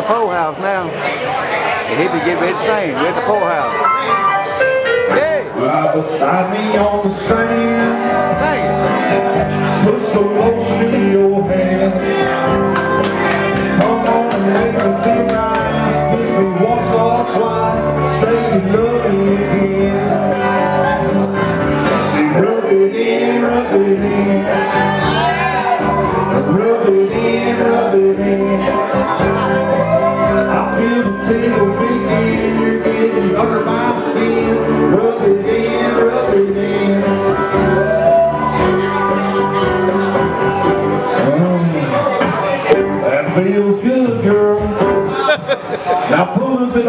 the Pour House now. The hippie get ready to sing. We're at the Pour House. Hey! Lie beside me on the sand. Sing it. Put some lotion in your hand.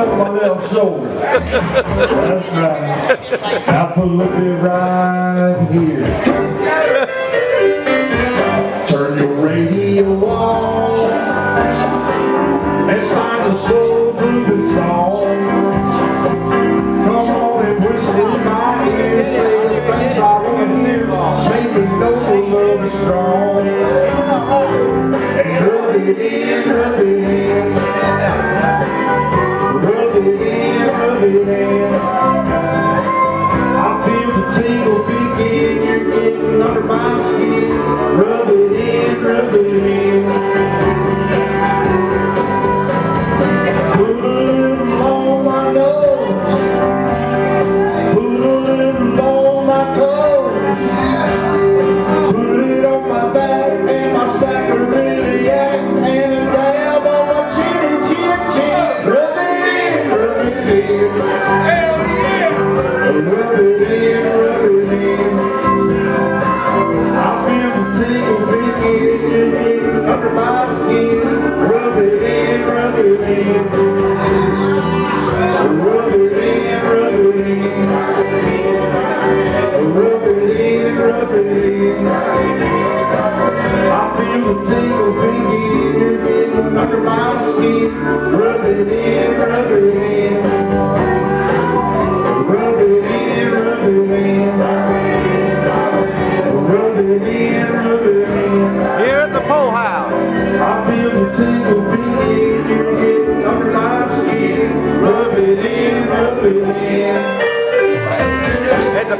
up my left shoulder. That's right. I put a little bit right here.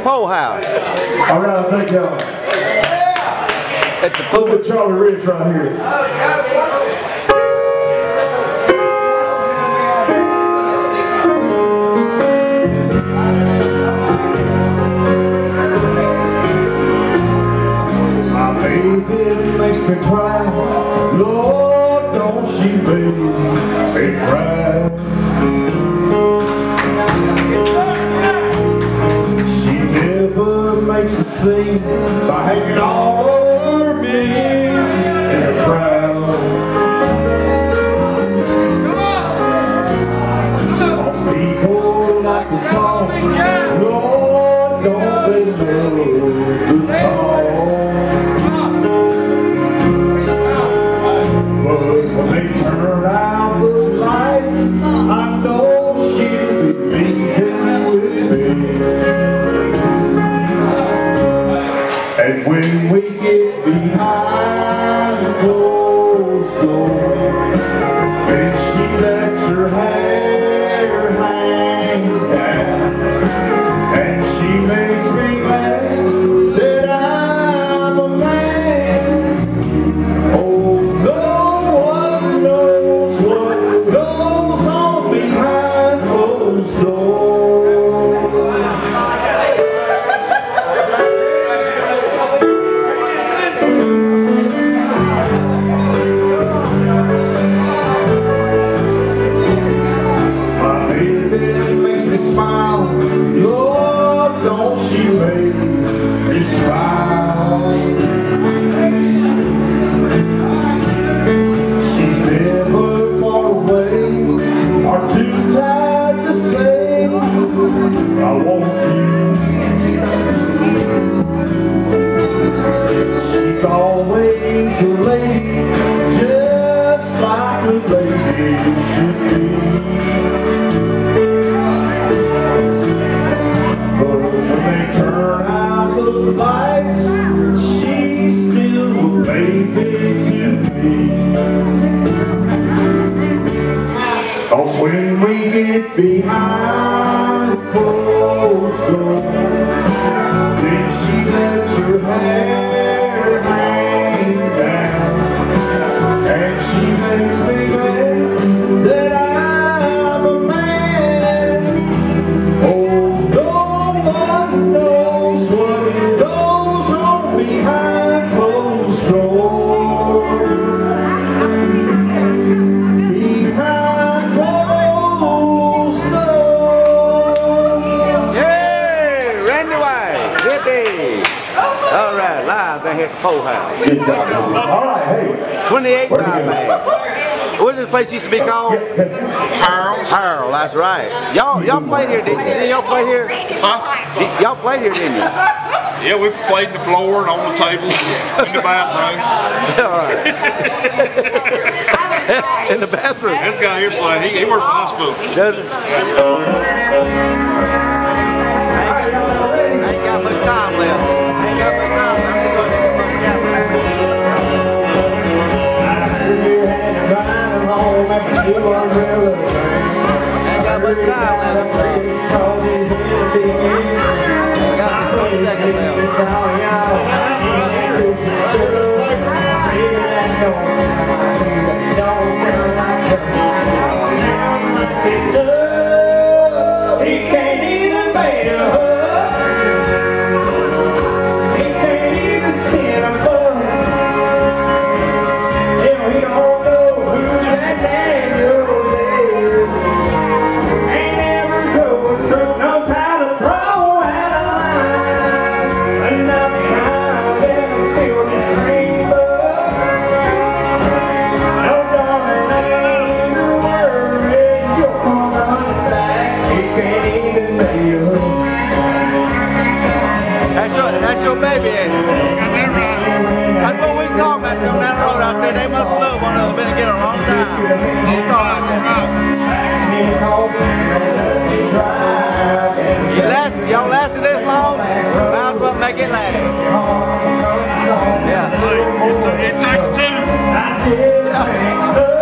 Pour House. All right, thank y'all. At the pool. Look at Charlie Rich right here. My baby makes me cry. I by hanging on. you should when they turn out lights, she's still a baby to me. Cause when we get behind live down here at the Pour House. Good job. All right, hey. 28 five bag. What this place used to be called? Harold. Harold, that's right. Y'all y'all played here, didn't you? Y'all play here? Huh? Y'all played here, didn't you? Yeah, we played in the floor and on the table, in the bathroom. All right. In the bathroom. This guy here, say he, he works in the hospital. Does it? I ain't got- I ain't got much time left. He That's your, baby, it? That's what we talking about down the road. I said they must love one another. Been together a long time. We talking about that. You last, y'all lasted this long, might as well make it last. Yeah. It, it takes two. yeah.